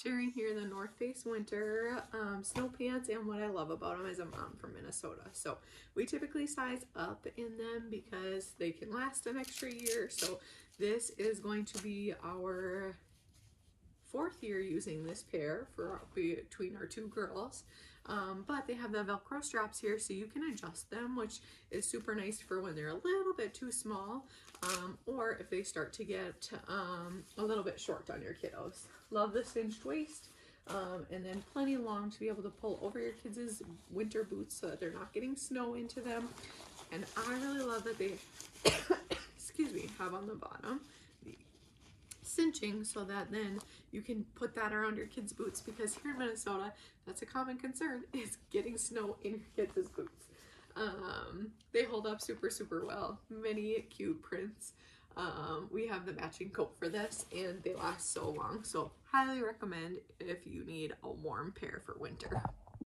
sharing here the North Face winter um, snow pants and what I love about them as a mom from Minnesota. So we typically size up in them because they can last an extra year. So this is going to be our fourth year using this pair for between our two girls. Um, but they have the Velcro straps here so you can adjust them, which is super nice for when they're a little bit too small um, or if they start to get um, a little bit short on your kiddos. Love the cinched waist. Um, and then plenty long to be able to pull over your kids' winter boots so that they're not getting snow into them. And I really love that they, excuse me, have on the bottom cinching so that then you can put that around your kids' boots because here in Minnesota, that's a common concern is getting snow in your kids' boots. Um, they hold up super, super well. Many cute prints. Um, we have the matching coat for this and they last so long. So highly recommend if you need a warm pair for winter.